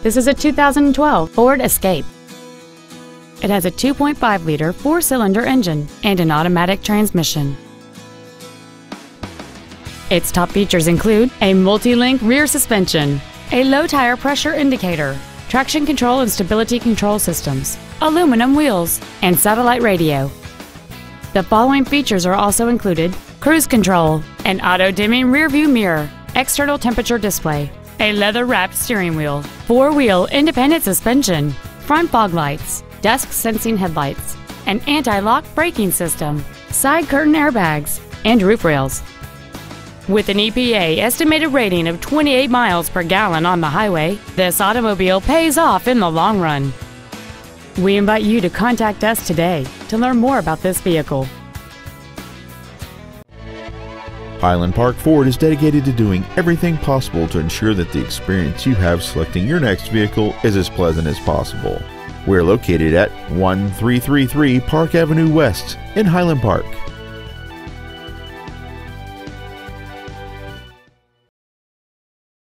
This is a 2012 Ford Escape. It has a 2.5 liter four cylinder engine and an automatic transmission. Its top features include a multi link rear suspension, a low tire pressure indicator, traction control and stability control systems, aluminum wheels, and satellite radio. The following features are also included cruise control, an auto dimming rearview mirror, external temperature display, a leather wrapped steering wheel, four wheel independent suspension, front fog lights, dusk sensing headlights, an anti lock braking system, side curtain airbags, and roof rails. With an EPA estimated rating of 28 miles per gallon on the highway, this automobile pays off in the long run. We invite you to contact us today to learn more about this vehicle. Highland Park Ford is dedicated to doing everything possible to ensure that the experience you have selecting your next vehicle is as pleasant as possible. We're located at 1333 Park Avenue West in Highland Park.